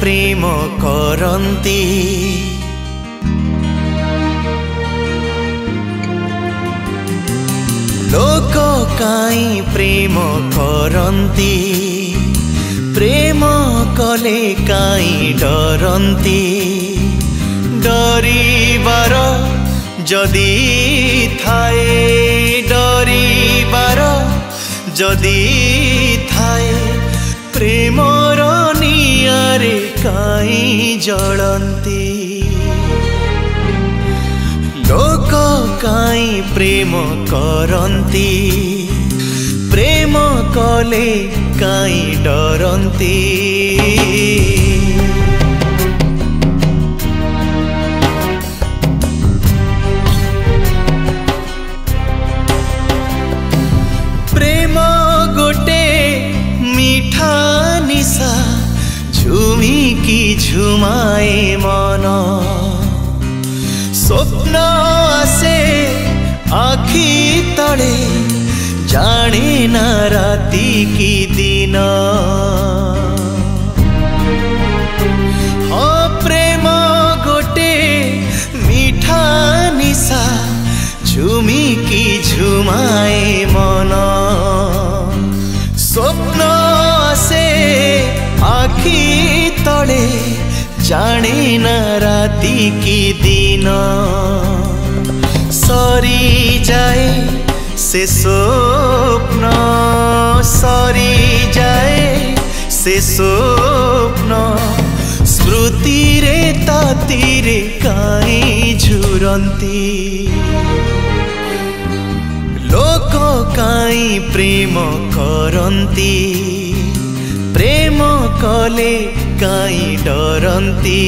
প্রেম করন্তি লোক কাই প্রেম করন্তি প্রেম কলে কাই ডরন্তি ডরিবার যদি থাই ডরিবার যদি থাই প্রেমর ନିଆରେ କାହିଁ ଜଳନ୍ତି ଲୋକ କାହିଁ ପ୍ରେମ କରନ୍ତି ପ୍ରେମ କଲେ କାହିଁ ଡରନ୍ତି ঝুমিকি ঝুমায় মন? স্বপ্ন আসে আখি তଳେ জানে না রাতি কি দিন? প্রেম গোটে মিঠা নিশা ঝুমিকি ঝুমায় মন? স্বপ্ন আসে আখি पड़े जाने न राती की दिन सॉरी जाए से सोपना सॉरी जाए से सोपना स्मृति रे ताती रे काई झुरंती लोको काई प्रेम करंती प्रेम कले କାହିଁ ଡରନ୍ତି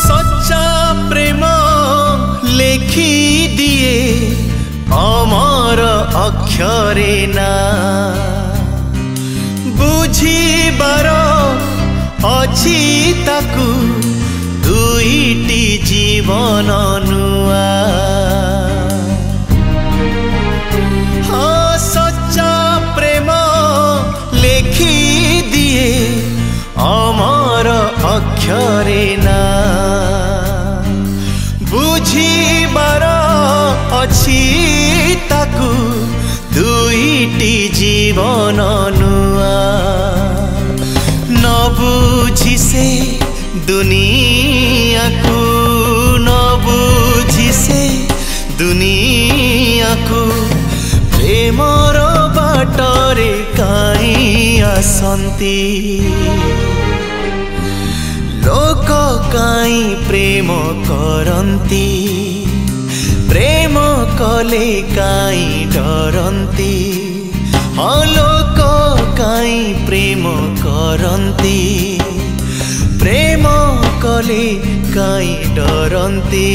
ସଚ୍ଚା ପ୍ରେମ ଲେଖି ଦିଏ ଅମର ଅକ୍ଷରେ ନା ବୁଝିବାର ଅଛି ତାକୁ ଦୁଇଟି ଜୀବନ ଲେଖି ଦିଏ ଅମର ଅକ୍ଷରେ ନା ବୁଝିବାର ଅଛି ତାକୁ ଦୁଇଟି ଜୀବନ ନୂଆ ন বুঝি সে দুনিয়াকু ন বুঝি সে দুনিয়াকু প্রেমর ଆସନ୍ତି ଲୋକ କାହିଁ ପ୍ରେମ କରନ୍ତି ପ୍ରେମ କଲେ କାହିଁ ଡରନ୍ତି ହଁ ଲୋକ କାହିଁ ପ୍ରେମ କରନ୍ତି ପ୍ରେମ କଲେ କାହିଁ ଡରନ୍ତି